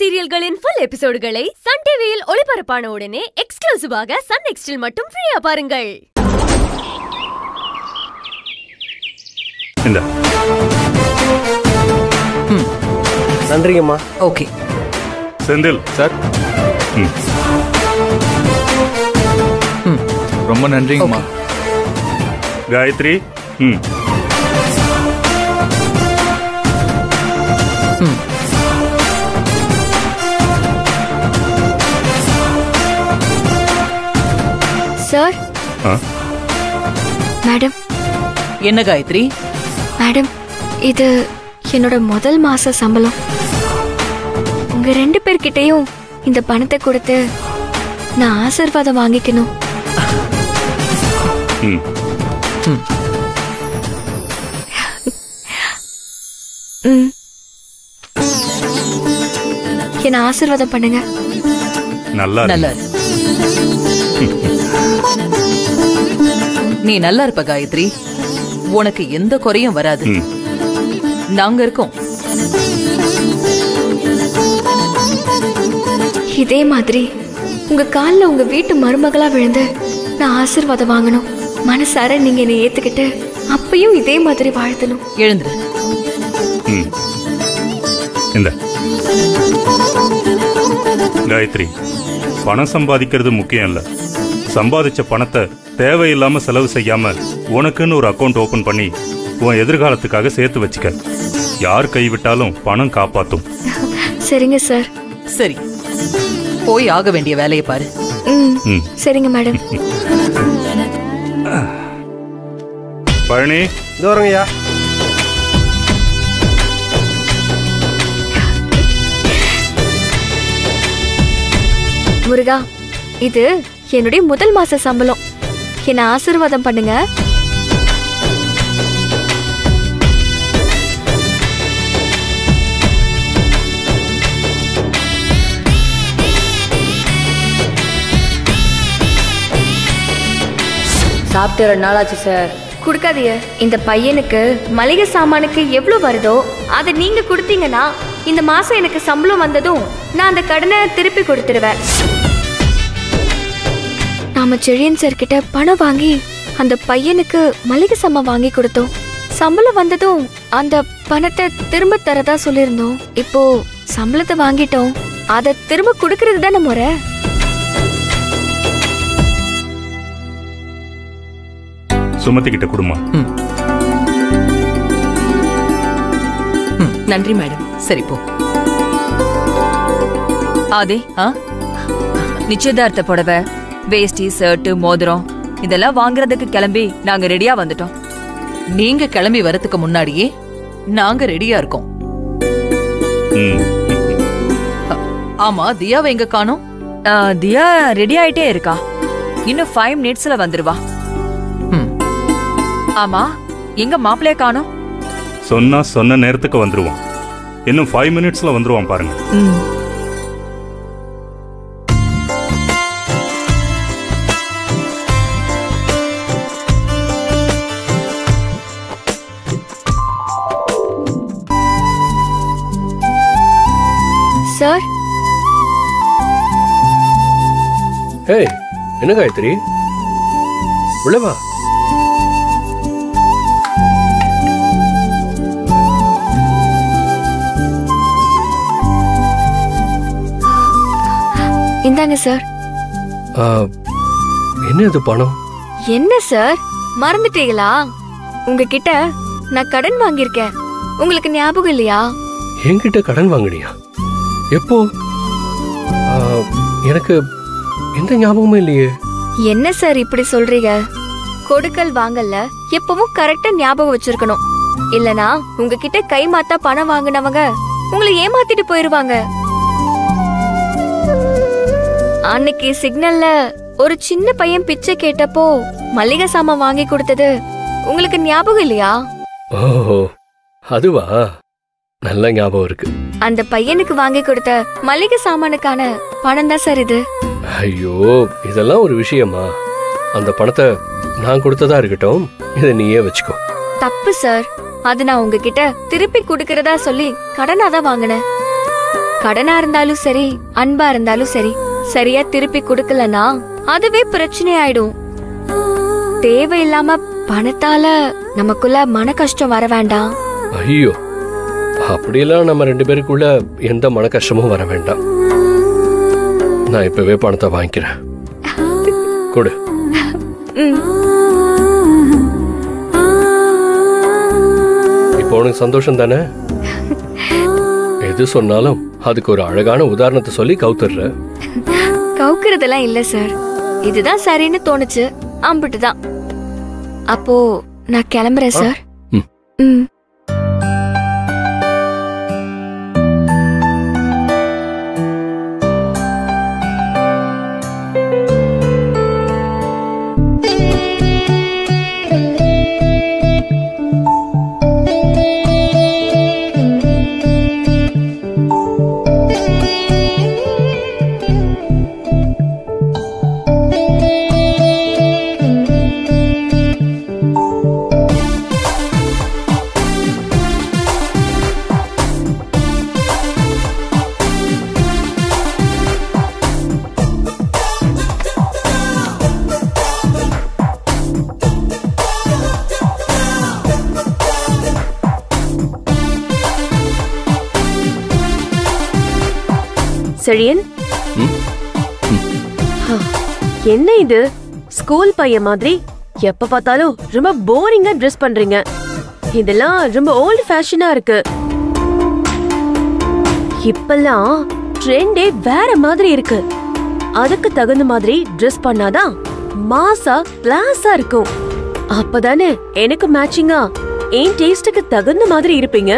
சீரியல்களின் full எபிசோடுகளை Sun டிவியில் ஒளிபரப்பான உடனே எக்ஸ்க்ளூசிவாக சன் நெக்ஸ்டில் மட்டும் ஃப்ரீயா பாருங்கள். நன்றிங்கம்மா. ஓகே. செந்தில். சார். ரொம்ப நன்றிங்கம்மா. காயத்ரி. ம். மேடம். என்ன காயத்ரி? மேடம் இது என்னோட முதல் மாச சம்பளம். உங்க ரெண்டு பேர்கிட்டயும் இந்த பணத்தை கொடுத்து நான் ஆசீர்வாதம் வாங்கிக்கணும். என்ன ஆசீர்வாதம் பண்ணுங்க. நல்லா இருக்கு. நல்லா. நீ நல்லா இருப்ப காயத்ரி. உனக்கு எந்த குறையும் வராது. நாங்க இருக்கோம். இதே மாதிரி உங்க கால்ல உங்க வீட்டு மருமகளா விழுந்து நான் ஆசீர்வாதம் வாங்கணும். மனசார நீங்க என்னை ஏத்துக்கிட்டு அப்பயும் இதே மாதிரி வாழ்த்தணும். எழுந்துரு. இந்த. காயத்ரி பணம் சம்பாதிக்கிறது முக்கியம் இல்ல. சம்பாதிச்ச பணத்தை தேவையில்லாம செலவு செய்யாம உனக்குன்னு ஒரு அக்கவுண்ட் ஓபன் பண்ணி உன் எதிர்காலத்துக்காக சேர்த்து வச்சுக்க. யார் கைவிட்டாலும் பணம் காப்பாத்தும். சரிங்க சார். சரி. போய் ஆக வேண்டிய வேலையை பாரு. சரிங்க மேடம். பழனி. தூரங்கய்யா முருகா இது என்னுடைய முதல் மாச சம்பளம். என்ன ஆசீர்வாதம் பண்ணுங்க. சாப்பிட்டு ரெண்டு நாள் ஆச்சு சார். கொடுக்காதீங்க. இந்த பையனுக்கு மளிகை சாமானுக்கு எவ்வளவு வருதோ அதை நீங்க கொடுத்தீங்கன்னா இந்த மாசம் எனக்கு சம்பளம் வந்ததும் நான் அந்த கடனை திருப்பி கொடுத்துருவேன். நாம செழியன் சார் கிட்ட பணம் வாங்கி அந்த பையனுக்கு மளிகை சாமான் வாங்கி கொடுத்தோம். சம்பளம் வந்ததும் அந்த பணத்தை திரும்ப தரதா சொல்லியிருந்தோம் இப்போ சம்பளத்தை வாங்கிட்டோம். அதை திரும்ப கொடுக்கறது தானே முறை? சுமதி கிட்ட குடுமா. நன்றி மேடம். சரி போ. ஆதே ஆ? நிச்சயதார்த்த புடவை. வேஷ்டி ஷர்ட் மோதிரம். இதெல்லாம் வாங்குறதுக்கு கிளம்பி நாங்க ரெடியா வந்துட்டோம். நீங்க கிளம்பி வரதுக்கு முன்னாடியே நாங்க ரெடியா இருக்கோம். ம். ஆமா தியாவை எங்க காணோம்? தியா ரெடி ஆயிட்டே இருக்கா. இன்னும் ஃபைவ் மினிட்ஸ்ல வந்துருவா. ம். ஆமா எங்க மாப்பிள்ளைய காணோம்? சொன்னா சொன்ன நேரத்துக்கு வந்துருவான். இன்னும் ஃபைவ் மினிட்ஸ்ல வந்துருவான் பாருங்க. சார்? ஏய் என்ன காயத்ரி? உள்ள வா. இந்தாங்க சார். என்ன இது பணம்? என்ன சார்? மறந்துட்டீங்களா? உங்ககிட்ட நான் கடன் வாங்கியிருக்கேன். உங்களுக்கு ஞாபகம் இல்லையா? என்கிட்ட கடன் வாங்குனியா? எப்போ? எனக்கு எந்த ஞாபகமும் இல்லையே. என்ன சார் இப்படி சொல்றீங்க? கொடுக்கல் வாங்கல்ல எப்பவும் கரெக்டா ஞாபகம் வச்சிருக்கணும். இல்லனா உங்ககிட்ட கை மாத்தா பணம் வாங்குனவங்க உங்களை ஏமாத்திட்டு போயிருவாங்க. அன்னைக்கு சிக்னல்ல ஒரு சின்ன பையன் பிச்சை கேட்டப்போ மல்லிகை சாமான் வாங்கி கொடுத்தது. உங்களுக்கு ஞாபகம் இல்லையா? ஓஹோ அதுவா? நல்ல ஞாபகம் இருக்கு. அந்த பையனுக்கு வாங்கி கொடுத்த மளிகை சாமானுக்கான பணம் தான் சார் இது. ஐயோ இதெல்லாம் ஒரு விஷயமா? அந்த பணத்தை நான் கொடுத்ததா இருக்கட்டும் இதை நீயே வச்சுக்கோ. தப்பு சார். அது நான் உங்ககிட்ட திருப்பி கொடுக்கறதா சொல்லி கடனா தான் வாங்கினேன். கடனா இருந்தாலும் சரி அன்பா இருந்தாலும் சரி சரியா திருப்பி கொடுக்கலனா அதுவே பிரச்சனை ஆயிடும் தேவையில்லாம பணத்தால நமக்குள்ள மன கஷ்டம் வர வேண்டாம். ஐயோ அப்படியெல்லாம் நம்ம ரெண்டு பேருக்குள்ள எந்த மன கஷ்டமும் வர வேண்டாம். நான் இப்பவே பணத்தை வாங்கிக்கிறேன். கொடு. இப்போ உனக்கு சந்தோஷம் தானே? எது சொன்னாலும் அதுக்கு ஒரு அழகான உதாரணத்தை சொல்லி கவுத்துடுற. கவுக்கிறதெல்லாம் இல்ல சார். இதுதான் சரின்னு தோணுச்சு. அம்பிட்டு தான் அப்போ நான் கிளம்புறேன் சார். ம். செழியன்? என்ன இது? ஸ்கூல் பையன் மாதிரி? எப்ப பார்த்தாலும் ரொம்ப போரிங்கா ட்ரெஸ் பண்றீங்க. இதெல்லாம் ரொம்ப ஓல்ட் ஃபேஷனா இருக்கு. இப்பெல்லாம் ட்ரெண்டே வேற மாதிரி இருக்கு. அதுக்கு தகுந்த மாதிரி ட்ரெஸ் பண்ணாதான் மாசா கிளாஸா இருக்கும். அப்பதானே எனக்கு மேட்சிங்கா என் டேஸ்டுக்கு தகுந்த மாதிரி இருப்பீங்க?